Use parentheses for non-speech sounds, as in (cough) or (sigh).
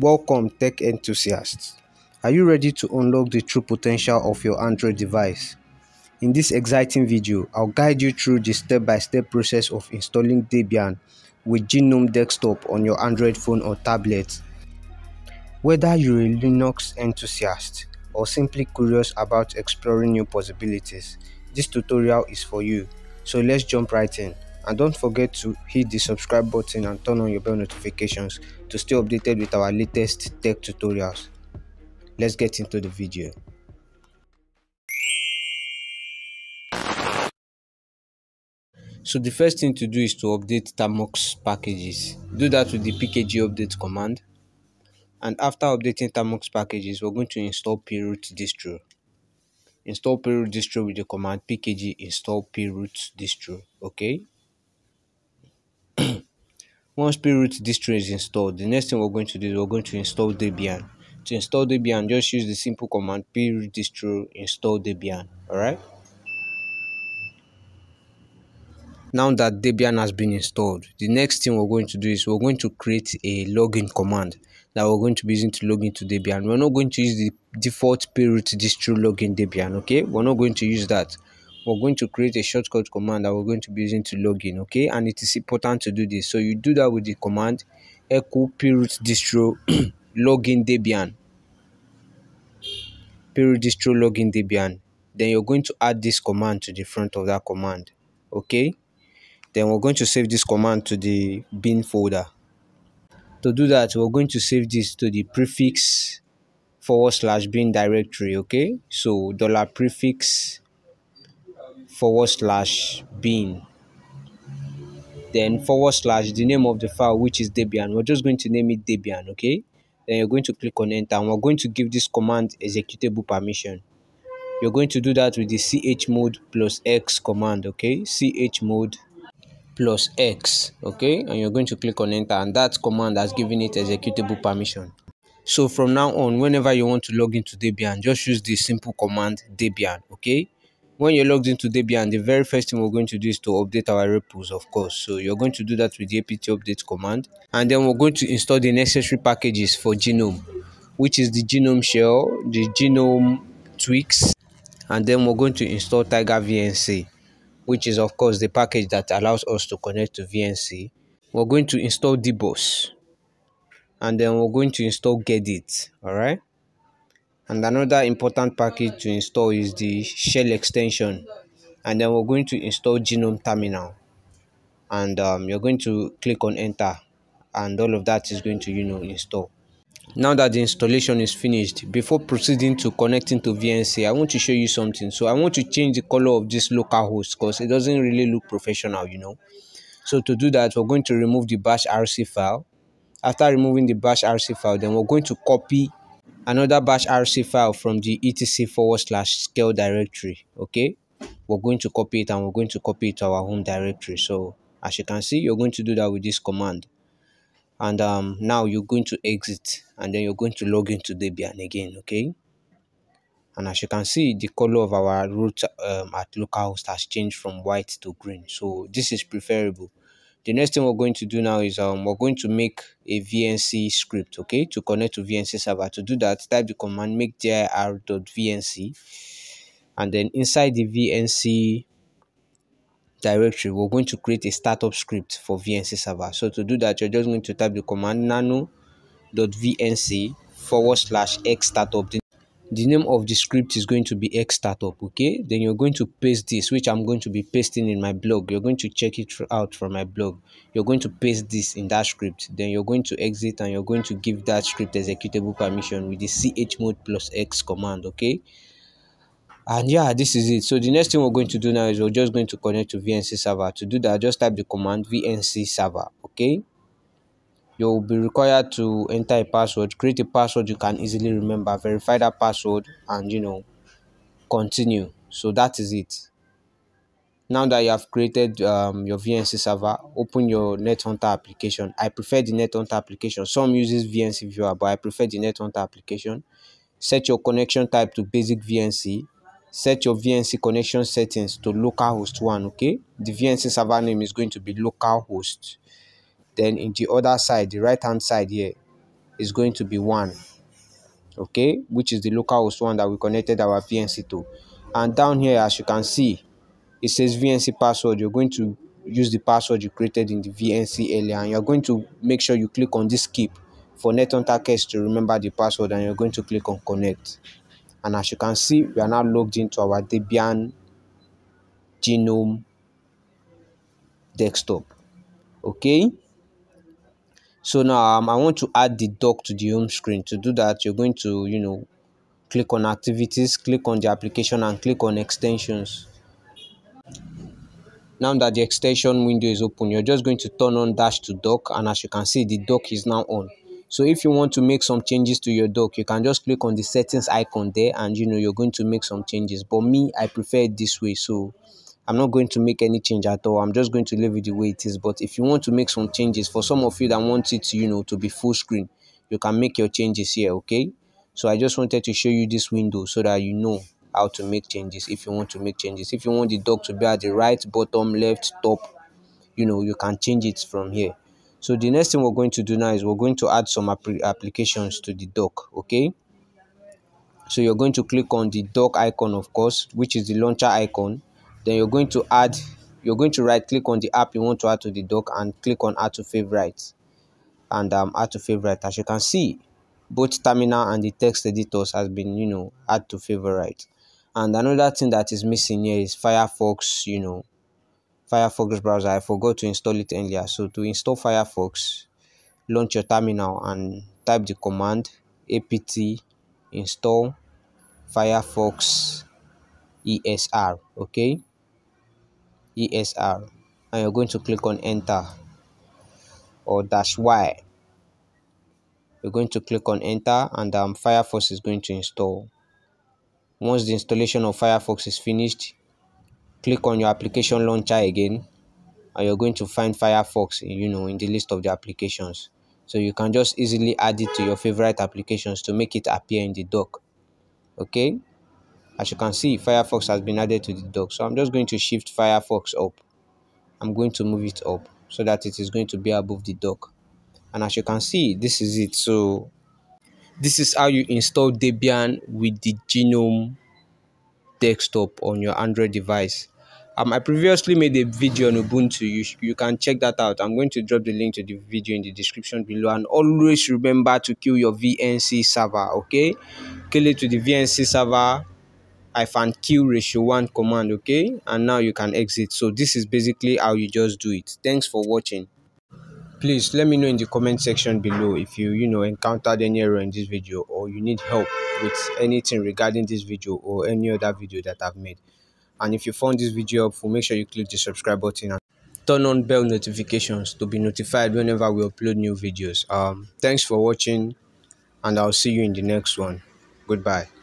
Welcome tech enthusiasts. Are you ready to unlock the true potential of your Android device? In this exciting video, I'll guide you through the step-by-step -step process of installing Debian with GNOME Desktop on your Android phone or tablet. Whether you're a Linux enthusiast or simply curious about exploring new possibilities, this tutorial is for you. So let's jump right in and don't forget to hit the subscribe button and turn on your bell notifications to stay updated with our latest tech tutorials. Let's get into the video. So the first thing to do is to update Termux packages. Do that with the pkg update command. And after updating Termux packages we're going to install proot distro. Install proot distro with the command pkg install proot distro okay once proot distro is installed the next thing we're going to do is we're going to install debian. To install debian just use the simple command proot distro install debian all right now that debian has been installed the next thing we're going to do is we're going to create a login command that we're going to be using to log into debian. We're not going to use the default proot distro login debian okay? We're not going to use that we're going to create a shortcut command that we're going to be using to log in okay? And it is important to do this. So you do that with the command echo proot distro (clears throat) login debian. Proot distro login debian. Then you're going to add this command to the front of that command okay? Then we're going to save this command to the bin folder. To do that we're going to save this to the prefix forward slash bin directory okay? So dollar prefix forward slash bin. Then forward slash the name of the file which is debian. We're just going to name it debian okay? Then you're going to click on enter and we're going to give this command executable permission. You're going to do that with the chmod plus x command okay? Chmod plus x okay? And you're going to click on enter and that command has given it executable permission. So from now on whenever you want to log into debian just use the simple command debian okay when you're logged into Debian, the very first thing we're going to do is to update our repos, of course. So you're going to do that with the apt update command. And then we're going to install the necessary packages for GNOME, which is the GNOME shell, the GNOME tweaks, and then we're going to install Tiger VNC, which is, of course, the package that allows us to connect to VNC. We're going to install D-Bus, and then we're going to install Gedit, all right? And another important package to install is the shell extension. And then we're going to install GNOME terminal. And um, you're going to click on enter. And all of that is going to you know install. Now that the installation is finished before proceeding to connecting to vnc i want to show you something. So i want to change the color of this local host because it doesn't really look professional you know. So to do that we're going to remove the bash rc file. After removing the bash rc file then we're going to copy another bash rc file from the etc forward slash skel directory okay? We're going to copy it and we're going to copy it to our home directory. So as you can see you're going to do that with this command. And um, now you're going to exit and then you're going to log into debian again okay? And as you can see the color of our root um, at localhost has changed from white to green. So this is preferable the next thing we're going to do now is um, we're going to make a VNC script, okay, to connect to VNC server. To do that, type the command make dir.vnc and then inside the VNC directory, we're going to create a startup script for VNC server. So to do that, you're just going to type the command nano.vnc forward slash x startup the name of the script is going to be x startup okay? Then you're going to paste this which i'm going to be pasting in my blog. You're going to check it out from my blog. You're going to paste this in that script. Then you're going to exit and you're going to give that script executable permission with the chmod plus x command okay? And yeah this is it. So the next thing we're going to do now is we're just going to connect to vnc server. To do that just type the command vnc server okay you'll be required to enter a password create a password you can easily remember verify that password and you know continue. So that is it. Now that you have created um, your vnc server open your nethunter application. I prefer the nethunter application. Some uses vnc viewer but i prefer the nethunter application. Set your connection type to basic vnc set your vnc connection settings to localhost 1 okay? The vnc server name is going to be localhost then in the other side the right hand side here is going to be 1 okay? Which is the localhost one that we connected our vnc to. And down here as you can see it says vnc password. You're going to use the password you created in the vnc earlier and you're going to make sure you click on this keep for NetHunter to remember the password and you're going to click on connect. And as you can see we are now logged into our debian GNOME desktop okay so now um, i want to add the dock to the home screen. To do that you're going to you know click on activities click on the application and click on extensions. Now that the extension window is open you're just going to turn on dash to dock and as you can see the dock is now on. So if you want to make some changes to your dock you can just click on the settings icon there and you know you're going to make some changes. But me i prefer it this way. So I'm not going to make any change at all. I'm just going to leave it the way it is. But if you want to make some changes, for some of you that want it you know, to be full screen, you can make your changes here, okay? So I just wanted to show you this window so that you know how to make changes if you want to make changes. If you want the dock to be at the right, bottom, left, top, you know, you can change it from here. So the next thing we're going to do now is we're going to add some applications to the dock, okay? So you're going to click on the dock icon, of course, which is the launcher icon then you're going to add you're going to right click on the app you want to add to the dock and click on add to favorites and um, add to favorite as you can see both terminal and the text editors has been you know add to favorite. And another thing that is missing here is firefox you know firefox browser. I forgot to install it earlier. So to install firefox launch your terminal and type the command apt install firefox esr okay ESR and you're going to click on enter or dash Y. You're going to click on enter and um, Firefox is going to install. Once the installation of Firefox is finished, click on your application launcher again and you're going to find Firefox you know in the list of the applications. So you can just easily add it to your favorite applications to make it appear in the dock. Okay as you can see firefox has been added to the dock so i'm just going to shift firefox up i'm going to move it up so that it is going to be above the dock and as you can see this is it so this is how you install debian with the GNOME desktop on your android device um, I previously made a video on Ubuntu. You, you can check that out. I'm going to drop the link to the video in the description below. And always remember to kill your VNC server, okay? Kill it to the VNC server hyphen q ratio 1 command okay? And now you can exit. So this is basically how you just do it. Thanks for watching. Please let me know in the comment section below if you you know encountered any error in this video or you need help with anything regarding this video or any other video that i've made. And if you found this video helpful make sure you click the subscribe button and turn on bell notifications to be notified whenever we upload new videos. Um thanks for watching and i'll see you in the next one. Goodbye